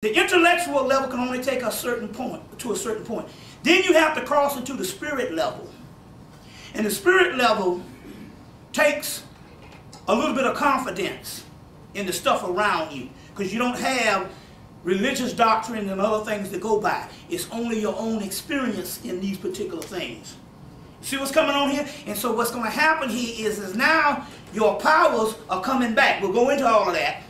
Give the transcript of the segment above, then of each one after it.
The intellectual level can only take a certain point, to a certain point. Then you have to cross into the spirit level. And the spirit level takes a little bit of confidence in the stuff around you because you don't have religious doctrine and other things to go by. It's only your own experience in these particular things. See what's coming on here? And so what's going to happen here is, is now your powers are coming back. We'll go into all of that.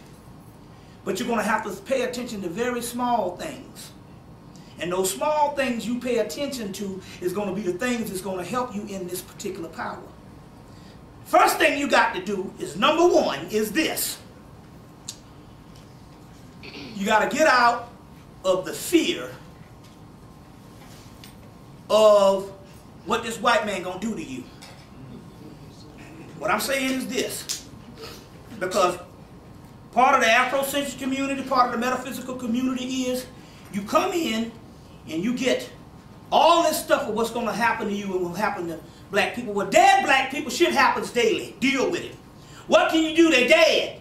But you're going to have to pay attention to very small things. And those small things you pay attention to is going to be the things that's going to help you in this particular power. First thing you got to do is number one is this. You got to get out of the fear of what this white man going to do to you. What I'm saying is this. Because part of the Afrocentric community, part of the metaphysical community is you come in and you get all this stuff of what's going to happen to you and will happen to black people. Well, dead black people, shit happens daily. Deal with it. What can you do? They're dead.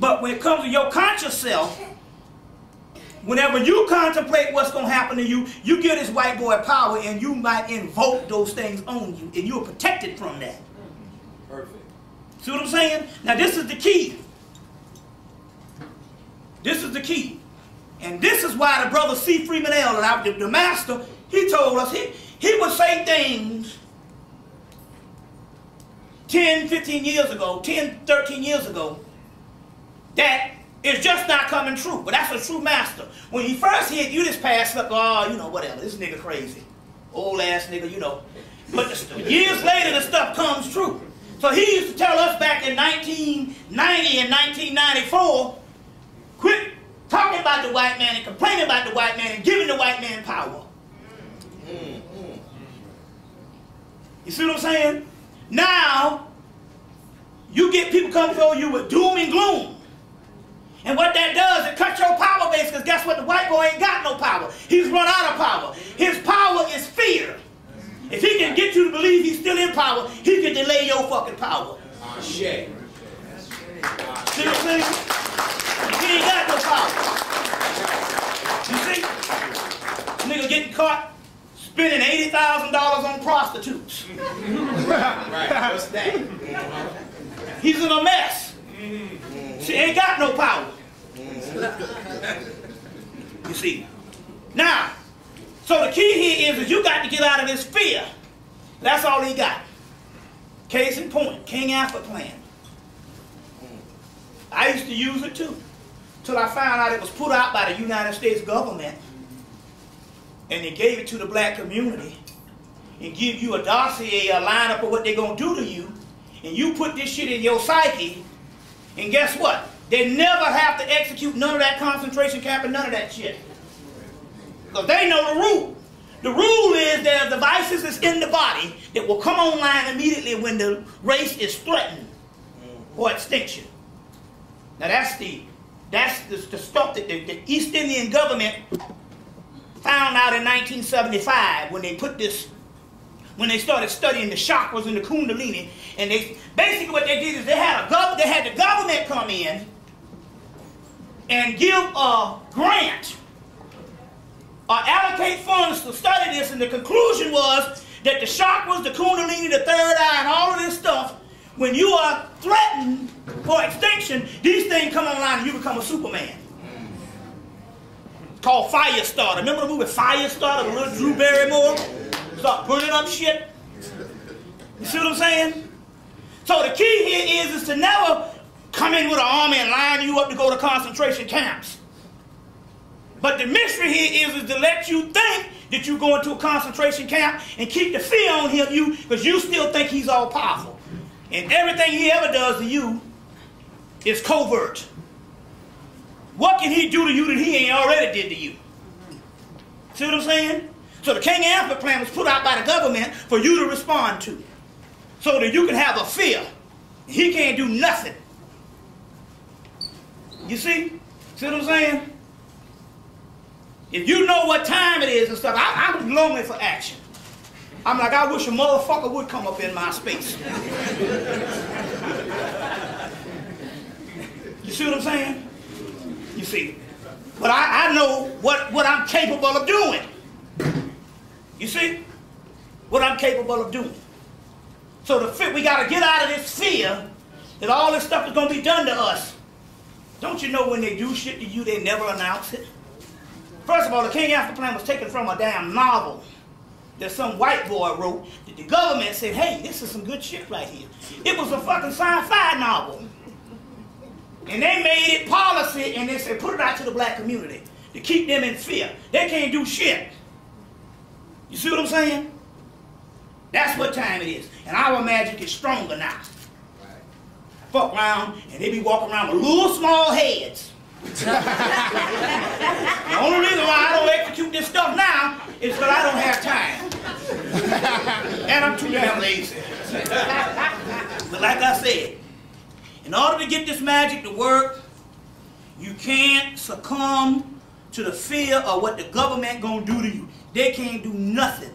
But when it comes to your conscious self, whenever you contemplate what's going to happen to you, you give this white boy power and you might invoke those things on you and you're protected from that. See what I'm saying? Now this is the key. This is the key. And this is why the brother C. Freeman L., the, the master, he told us, he, he would say things 10, 15 years ago, 10, 13 years ago, that is just not coming true. But that's a true master. When he first hit you, this past up, oh, you know, whatever, this nigga crazy. Old ass nigga, you know. But years later, the stuff comes true. So he used to tell us back in 1990 and 1994, quit talking about the white man and complaining about the white man and giving the white man power. You see what I'm saying? Now, you get people coming for you with doom and gloom. And what that does, it cuts your power base because guess what? The white boy ain't got no power. He's run out of power. If he can get you to believe he's still in power, he can delay your fucking power. Ah, shit. See what I'm saying? He ain't got no power. You see? Nigga getting caught spending $80,000 on prostitutes. right, what's that? He's in a mess. She ain't got no power. You see? Now, so the key here is, is you got to get out of this fear. That's all he got. Case in point, King Alfred plan. I used to use it too. Till I found out it was put out by the United States government. And they gave it to the black community. And give you a dossier, a lineup of what they're going to do to you. And you put this shit in your psyche. And guess what? They never have to execute none of that concentration camp and none of that shit. Because they know the rule. The rule is there are devices that's in the body that will come online immediately when the race is threatened for extinction. Now that's the that's the, the stuff that the, the East Indian government found out in 1975 when they put this when they started studying the chakras and the kundalini and they basically what they did is they had a gov they had the government come in and give a grant or allocate funds to study this, and the conclusion was that the chakras, the kundalini, the third eye, and all of this stuff, when you are threatened for extinction, these things come online and you become a Superman. It's called Firestarter. Remember the movie Firestarter with little Drew Barrymore? Start burning up shit. You see what I'm saying? So the key here is, is to never come in with an army and line you up to go to concentration camps. But the mystery here is, is to let you think that you're going to a concentration camp and keep the fear on him you because you still think he's all powerful. And everything he ever does to you is covert. What can he do to you that he ain't already did to you? See what I'm saying? So the King Alfred plan was put out by the government for you to respond to. So that you can have a fear. He can't do nothing. You see? See what I'm saying? If you know what time it is and stuff, I, I'm lonely for action. I'm like, I wish a motherfucker would come up in my space. you see what I'm saying? You see. But I, I know what, what I'm capable of doing. You see? What I'm capable of doing. So the fit, we got to get out of this fear that all this stuff is going to be done to us. Don't you know when they do shit to you, they never announce it? First of all, the King Arthur plan was taken from a damn novel that some white boy wrote that the government said, hey, this is some good shit right here. It was a fucking sci-fi novel. And they made it policy and they said, put it out to the black community to keep them in fear. They can't do shit. You see what I'm saying? That's what time it is. And our magic is stronger now. Fuck around and they be walking around with little small heads. The only reason why I don't execute this stuff now is because I don't have time. and I'm too damn lazy. but like I said, in order to get this magic to work, you can't succumb to the fear of what the government gonna do to you. They can't do nothing.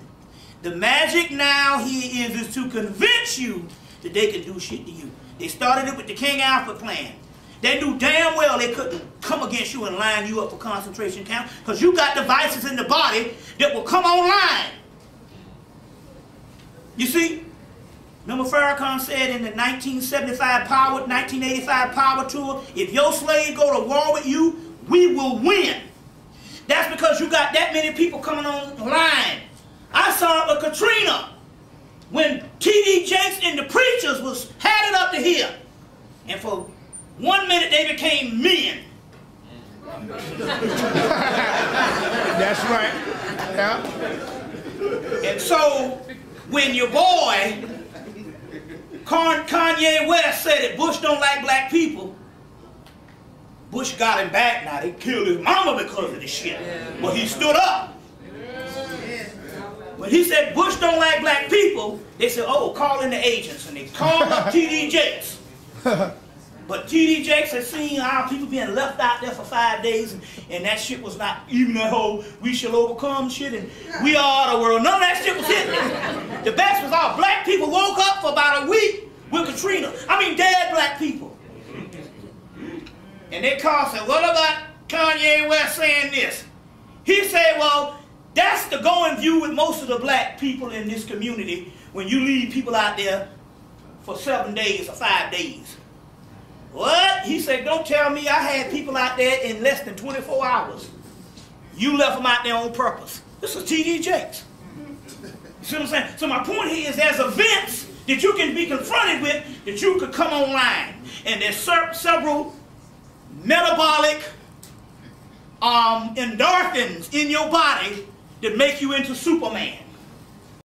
The magic now here is, is to convince you that they can do shit to you. They started it with the King Alfred plan. They knew damn well they couldn't come against you and line you up for concentration camp because you got devices in the body that will come online. You see? Remember Farrakhan said in the 1975 power, 1985 power tour, if your slave go to war with you, we will win. That's because you got that many people coming online. I saw it with Katrina when T.D. Jakes and the preachers was had up to here. And for one minute they became men. That's right. Yeah. And so when your boy Kanye West said that Bush don't like black people, Bush got him back now. They killed his mama because of this shit. But he stood up. When he said Bush don't like black people, they said, oh, call in the agents. And they called up T.D. Jakes. But T.D. Jakes had seen our people being left out there for five days, and, and that shit was not even that whole we shall overcome shit, and we are the world. None of that shit was hitting. The best was all black people woke up for about a week with Katrina. I mean, dead black people. And they called said, what about Kanye West saying this? He said, well, that's the going view with most of the black people in this community when you leave people out there for seven days or five days. What? He said, don't tell me I had people out there in less than 24 hours. You left them out there on purpose. This is T.D. Jakes. You see what I'm saying? So my point here is there's events that you can be confronted with that you could come online. And there's several metabolic um, endorphins in your body that make you into Superman.